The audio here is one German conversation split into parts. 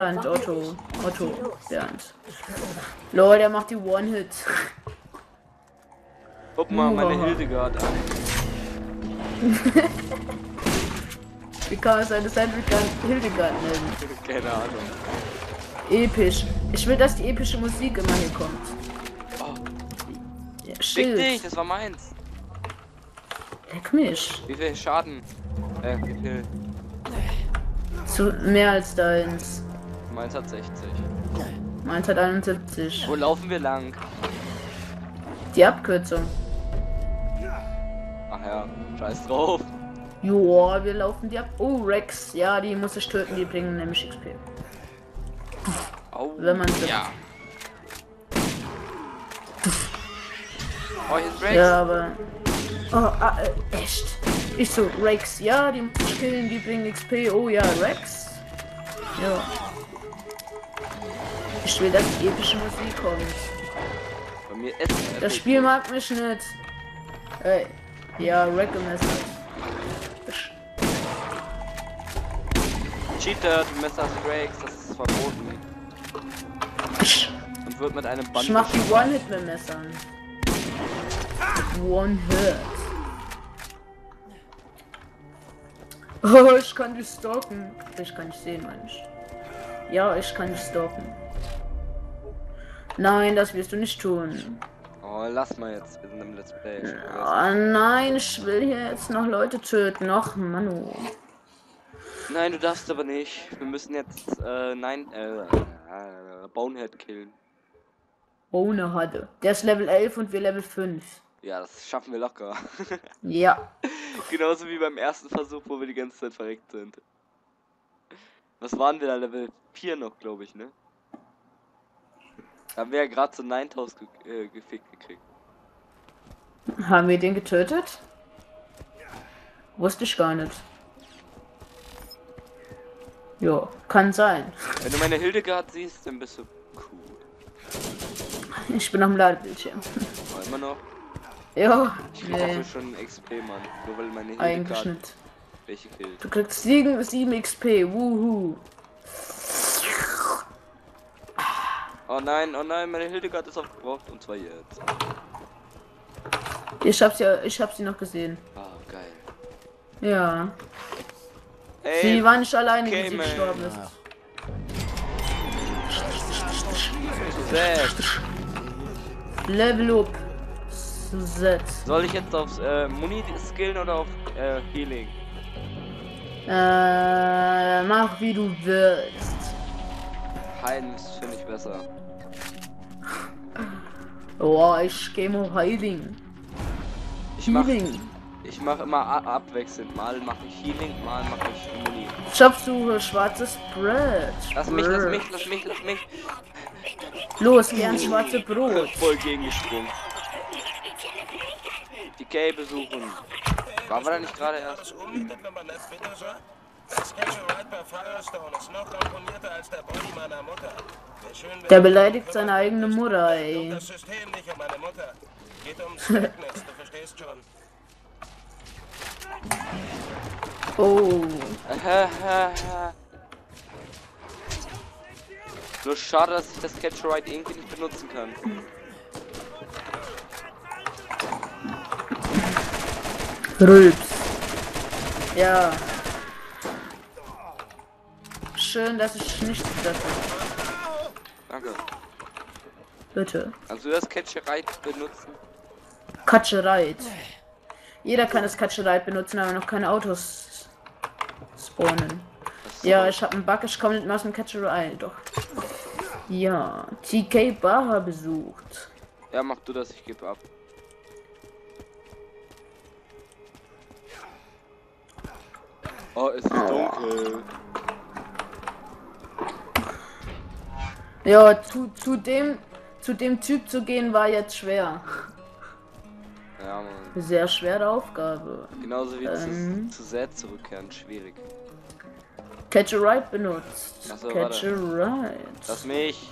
Bernd, Otto. Otto, Bernd. Lol, der macht die One-Hit. Guck mal, meine. Hildegard an. Wie kann es sein, dass Hildegard Hildegard nennen? Keine Ahnung. Episch. Ich will, dass die epische Musik immer hier kommt. Oh, Ja, fick Schild. dich, das war meins. Leck mich. Wie viel Schaden? Äh, wie viel? Zu mehr als deins. Meins hat 60. Meins hat 71. Wo laufen wir lang? Die Abkürzung. Ach ja, scheiß drauf. Joa, wir laufen die ab. Oh, Rex. Ja, die muss ich töten, die bringen nämlich XP. Au. Wenn man so- Ja. Oh, hier ist Rex. Ja, aber. Oh, ah, äh, echt. Ich so, Rex. Ja, die muss ich killen, die bringen XP. Oh ja, Rex. Ja. Ich will, dass die epische Musik kommt. Bei mir ist Das Spiel mag mich nicht. Ey. Ja, Recommessed. Cheater, du messerst Rex, das ist verboten. Und wird mit einem Band. Ich mach die One-Hit mit Messern. One-Hit. Oh, ich kann dich stalken. Ich kann dich sehen, Mensch. Ja, ich kann dich stalken. Nein, das wirst du nicht tun. Oh, lass mal jetzt, wir sind im Let's Play. Oh nein, ich will hier jetzt noch Leute töten. Ach, Manu. Nein, du darfst aber nicht. Wir müssen jetzt, äh, nein, äh, äh Bonehead killen. Ohne hatte. Der ist Level 11 und wir Level 5. Ja, das schaffen wir locker. Ja. Genauso wie beim ersten Versuch, wo wir die ganze Zeit verreckt sind. Was waren wir da? Level 4 noch, glaube ich, ne? Haben wir ja gerade so Ninetales ge äh, gefickt gekriegt. Haben wir den getötet? Wusste ich gar nicht. Jo, kann sein. Wenn du meine Hildegard siehst, dann bist du cool. Ich bin am Ladebildschirm. Aber immer noch. Ja, Ich krieg nee, schon XP, Mann. Nur weil meine Hildegard nicht. welche killt. Du kriegst 7, 7 XP, wuhu. Oh nein, oh nein, meine Hildegard ist aufgebraucht und zwar jetzt. Ich hab's ja, ich hab sie noch gesehen. Ah, geil. Ja. Ey, Sie war nicht alleine, okay, wie sie man. gestorben ist. Set. Level up. Z. Soll ich jetzt aufs äh, Muni skillen oder auf äh, Healing? Äh, mach wie du willst. Heilen ist finde ich besser. Oh, ich geh mal Healing. Ich mach, Healing. ich mach immer abwechselnd. Mal mache ich Healing, mal mache ich Muni. Jobsuche, schwarzes Brett. Lass mich, lass mich, lass mich, lass mich. Los, gern schwarze Brot. Voll gegengesprungen. Die Kay besuchen. Waren wir da nicht gerade erst? Der beleidigt seine eigene Mutter, ey. das System nicht um meine Mutter. Geht ums Darkness, du verstehst schon. Oh. Nur schade, dass ich das Catch Ride irgendwie nicht benutzen kann. Rülps. Ja. Schön, dass ich nichts treffe. Danke. Bitte. Kannst du das Catch Ride benutzen? Katschereit. Jeder kann das Katschereit benutzen, aber noch keine Autos spawnen. Ja, ich habe einen Bug, ich komme nicht mehr aus dem Catcherei. Doch. Ja, TK Baha besucht. Ja, mach du das, ich gebe ab. Oh, es ist dunkel. Ja, zu, zu dem zu dem Typ zu gehen war jetzt schwer. Ja, Mann. Sehr schwere Aufgabe. Genauso wie Ähm. zu, zu Zed zurückkehren. Schwierig. Catch a Ride benutzt. Ach so, Catch a Ride. Lass mich.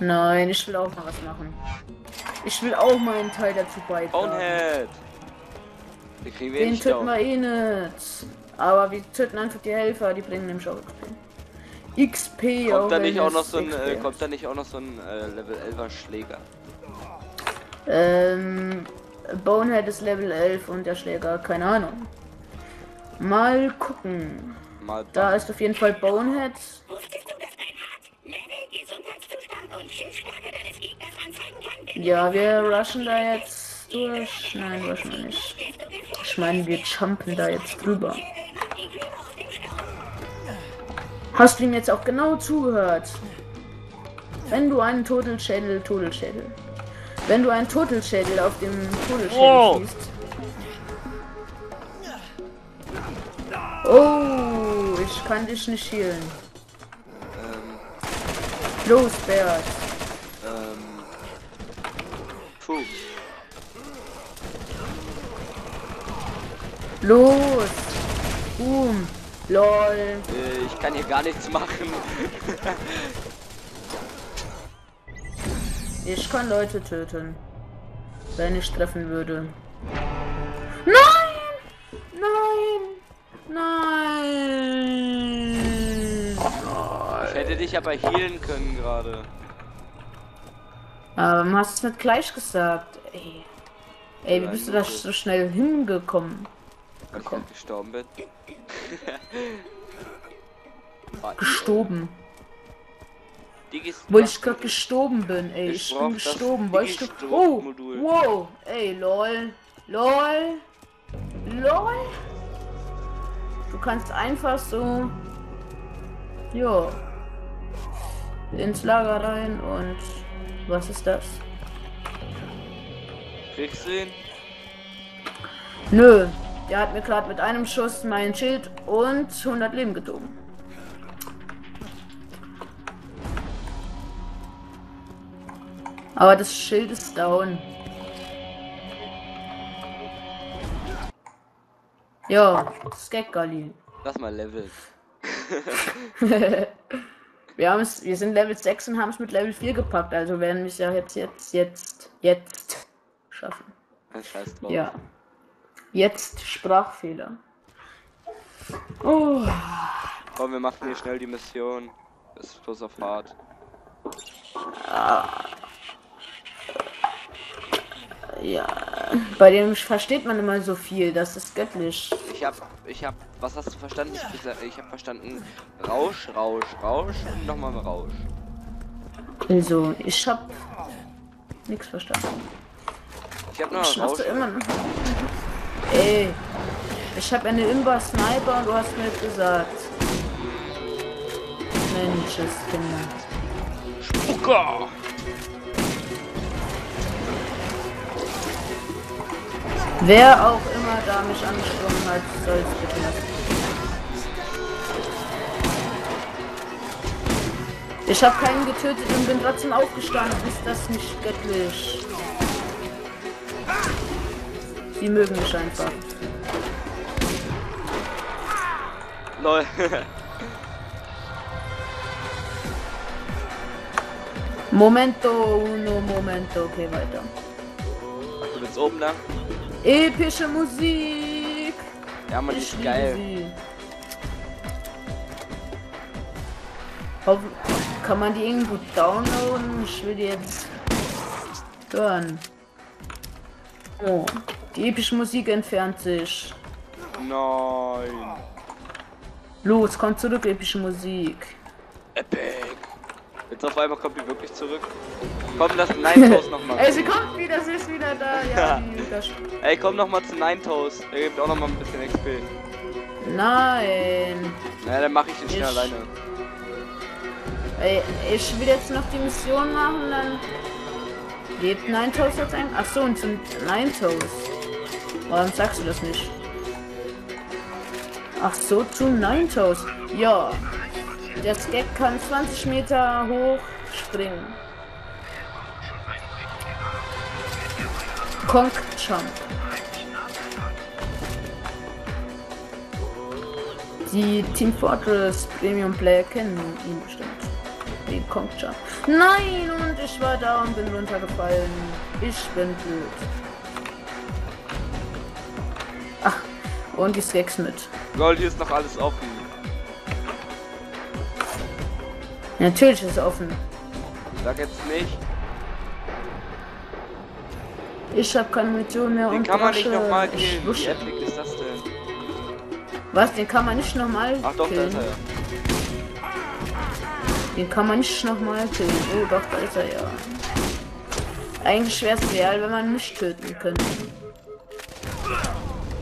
Nein, ich will auch mal was machen. Ich will auch meinen Teil dazu beitragen. Bonehead. Den töten wir eh nicht. Aber wir töten einfach die Helfer, die bringen nämlich auch XP. XP. Kommt da nicht auch noch so ein, äh, kommt da nicht auch noch so ein äh, Level 11er Schläger? Ähm, Bonehead ist Level 11 und der Schläger, keine Ahnung. Mal gucken. Mal Da ist auf jeden Fall Bonehead. Ja, wir rushen da jetzt durch. Nein, rushen wir nicht. Ich meine, wir jumpen da jetzt drüber. Hast du ihm jetzt auch genau zugehört? Wenn du einen Totelschädel, Totelschädel. Wenn du einen Totelschädel auf dem Totelschädel Wow. siehst. Oh, ich kann dich nicht healen. Ähm, Los, Bert. ähm. Puh. Los. Boom. Lol. Äh, ich kann hier gar nichts machen. Ich kann Leute töten. Wenn ich treffen würde. Nein! Nein! Nein! Ich hätte dich aber healen können gerade. Aber du hast es nicht gleich gesagt. Ey. Ey, wie bist du da so schnell hingekommen? Weil ich halt gestorben bin. Gestorben. Wo ich gerade gestorben bin, ey. Ich Ich bin gestorben, weil ich. Oh! Wow! Ey, lol. LOL. LOL. Du kannst einfach so. Jo. Ins Lager rein und. Was ist das? Kriegst du ihn? Nö. Der hat mir gerade mit einem Schuss mein Schild und 100 Leben gezogen. Aber das Schild ist down. Ja, Skekgali. Lass mal Level. Wir haben es, wir sind Level 6 und haben es mit Level 4 gepackt, also werden wir es ja jetzt, jetzt, jetzt, jetzt schaffen. Scheiß drauf. Ja. Jetzt Sprachfehler. Oh. Komm, wir machen hier schnell die Mission. Das ist bloß auf hart. Ja. Bei dem versteht man immer so viel, das ist göttlich. Ich hab, ich hab, was hast du verstanden? Ich, hab verstanden, Rausch, Rausch, Rausch und nochmal Rausch. Also, ich hab nichts verstanden. Ich hab noch Ich Rausch. immer noch. Ey. Ich hab eine Imba Sniper und du hast mir gesagt. Menschenskinder. Spucker! Wer auch immer da mich angesprungen hat, soll es bitte lassen. Ich habe keinen getötet und bin trotzdem aufgestanden. Ist das nicht göttlich? Sie mögen mich einfach. Lol. Momento, uno, momento. Okay, weiter. du bist oben da? Epische Musik. Ja, man, die ist geil. sie. Kann man die irgendwo downloaden? Ich will die jetzt hören. Oh, die epische Musik entfernt sich. Nein. Los, komm zurück, epische Musik. Epic. Jetzt auf einmal kommt die wirklich zurück. Komm, lass Ninetoes noch mal. Ey, sie kommt wieder, sie ist wieder da. Ja, die, Ey, komm noch mal zu Ninetoes. Der gibt auch noch mal ein bisschen XP. nein. Naja, dann mache ich den schnell Ich- alleine. Ey, ich will jetzt noch die Mission machen, dann lebt Ninetoes jetzt ein. Ach so, und zum Ninetoes. Warum sagst du das nicht? Ach so, zu Ninetoes. Ja. Der Skek kann 20 Meter hoch springen. Konk Jump. Die Team Fortress Premium Player kennen ihn bestimmt. Den Konk Jump. Nein, und ich war da und bin runtergefallen. Ich bin blöd. Ach, und die Skeks mit. Gold, hier ist noch alles offen. Natürlich ist es offen. Sag jetzt nicht. Ich habe keine Munition mehr Den und kann man nicht nochmal killen. Wie epic ist das denn? Was? Den kann man nicht nochmal Ach doch, da killen? ist er ja. Den kann man nicht nochmal killen. Oh doch, da ist er ja. Eigentlich wäre es real, wenn man mich töten könnte.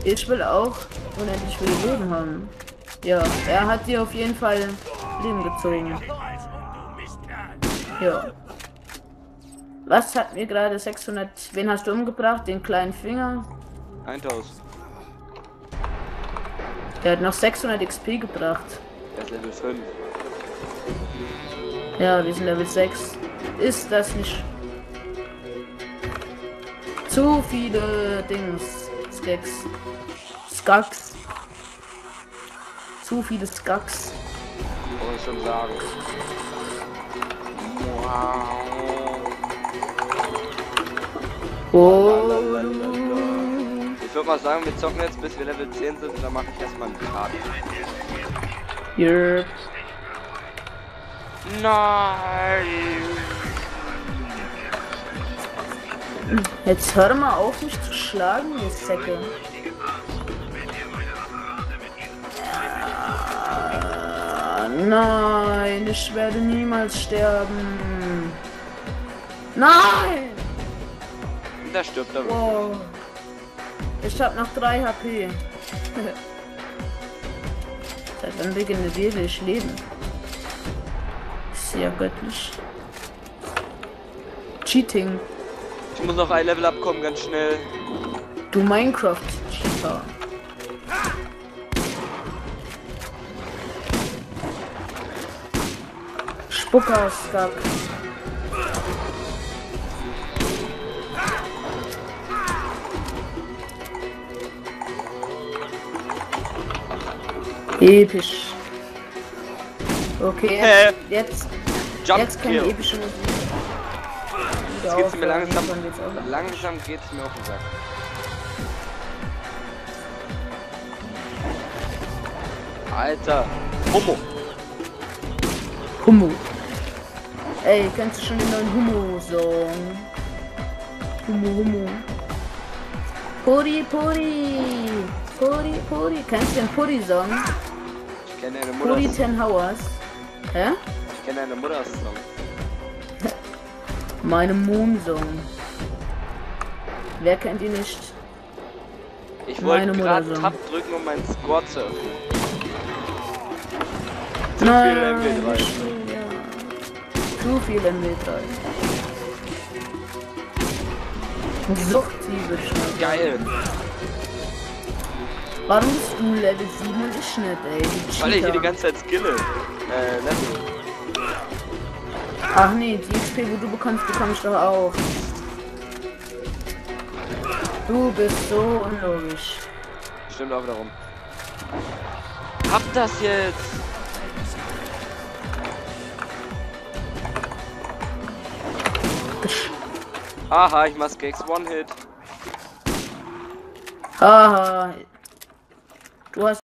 Ich will auch unendlich viel Leben haben. Ja, er hat dir auf jeden Fall Leben gezogen. Ja. Was hat mir gerade 600... Wen hast du umgebracht? Den kleinen Finger? 1000. Der hat noch 600 XP gebracht. Er ist Level 5. Ja, wir sind Level 6. Ist das nicht zu viele Dings? Skeks. Skaks. Zu viele Skaks. Kann ich schon sagen. Wow. Oh. Ich würde mal sagen, wir zocken jetzt bis wir Level 10 sind und dann mache ich erstmal einen Cut. Yep. Nein! Jetzt hör mal auf, mich zu schlagen, ihr Säcke. Ja, nein, ich werde niemals sterben. Nein! Da stirbt er. Wow. Ich hab noch 3 HP. Seit wann regeneriere ich Leben? Ja göttlich. Cheating. Ich muss noch ein Level abkommen, ganz schnell. Du Minecraft-Cheater. Spuckerstack. Episch. Okay, jetzt, jetzt, Jump jetzt keine Kill. epische Musik. Jetzt geht's mir langsam, Irgendwann geht's auch. langsam geht's mir auf den Sack. Alter, Homo. Hummo. Ey, kennst du schon den neuen Hummo-Song? Hummo, Hummo. Puri, Puri. Puri, Puri. Kennst du den Puri-Song? Ich kenne eine Mutter. Puri Ich Ten Hours. Hä? kenne eine Mutter-Song. Meine Moon-Song. Wer kennt ihn nicht? Ich wollte gerade. Tab drücken, um meinen Score zu öffnen. Zu Nein, viel MW3. nicht schon, ja. Zu viel MW3. Suchtliebe schon. Geil. Warum bist du Level 7 und ich nicht, ey? Weil ich hier die ganze Zeit skille. Äh, Level. Ach nee, die XP, wo du bekommst, bekomme ich doch auch. Du bist so unlogisch. Stimmt auch wiederum. Hab das jetzt! Aha, ich mach Skeks One-Hit. Haha. Du hast